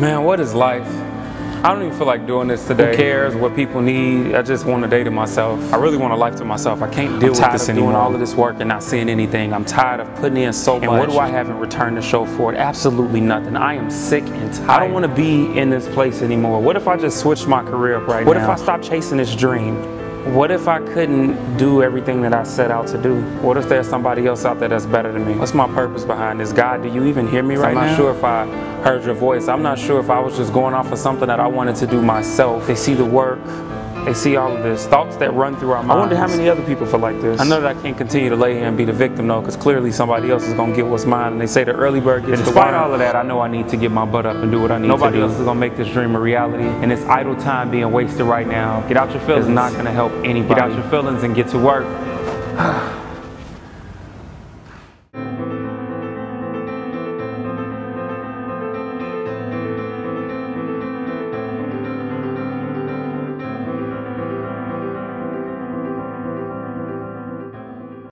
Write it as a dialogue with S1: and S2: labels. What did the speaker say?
S1: Man, what is life? I don't even feel like doing this today. Who cares what people need? I just want a day to myself. I really want a life to myself. I can't deal I'm with this of anymore. doing all of this work and not seeing anything. I'm tired of putting in so and much. And what do I have in return to show for it? Absolutely nothing. I am sick and tired. I don't want to be in this place anymore. What if I just switched my career up right what now? What if I stop chasing this dream? What if I couldn't do everything that I set out to do? What if there's somebody else out there that's better than me? What's my purpose behind this? God, do you even hear me right now? I'm not sure if I heard your voice. I'm not sure if I was just going off of something that I wanted to do myself. They see the work, they see all of this, thoughts that run through our minds. I wonder how many other people feel like this. I know that I can't continue to lay here and be the victim though, because clearly somebody else is gonna get what's mine. And they say the early bird gets and Despite all of that, I know I need to get my butt up and do what I need Nobody to do. Nobody else is gonna make this dream a reality. And this idle time being wasted right now. Get out your feelings. It's not gonna help anybody. Get out your feelings and get to work.